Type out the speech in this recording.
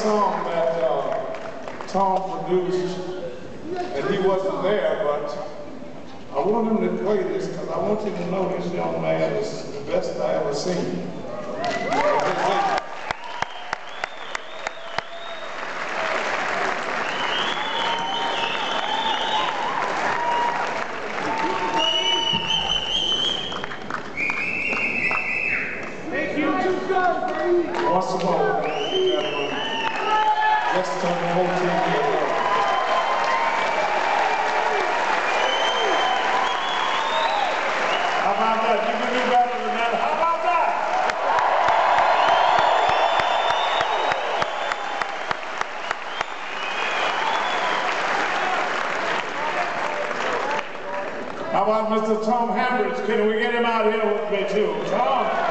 song that uh, Tom produced, and he wasn't there, but I want him to play this because I want you to know this young man is the best I ever seen. Just turned 14 years old. How about that? You can do better than that. How about that? How about Mr. Tom Hambridge? Can we get him out here with me too? Tom?